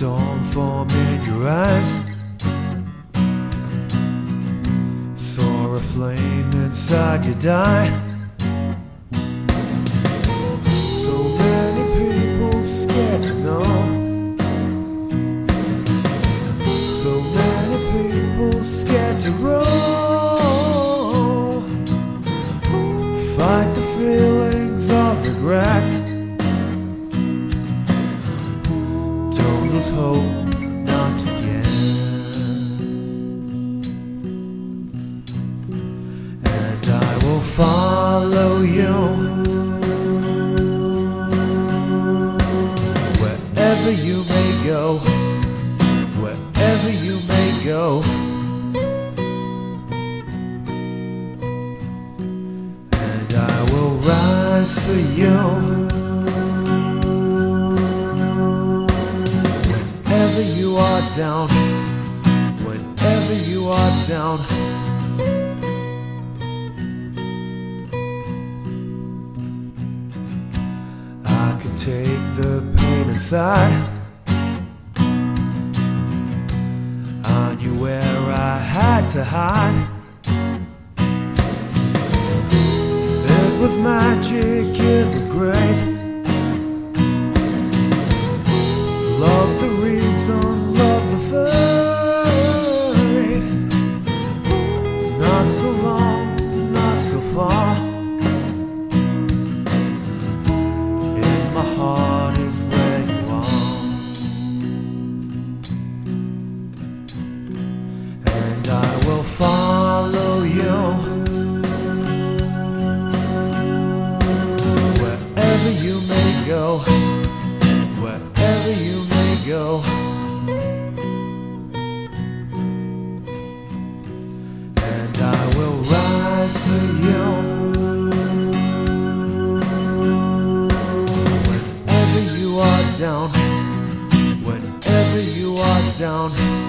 your eyes. Saw a flame inside you die. So many people scared to know. So many people scared to roll. Fight the feelings of regret. Hope, not again. And I will follow you wherever you may go, wherever you may go. And I will rise for you. You are down, whenever you are down. I could take the pain inside. I knew where I had to hide. It was magic, it was great. Go, wherever you may go. And I will rise for you. Whenever you are down, whenever you are down.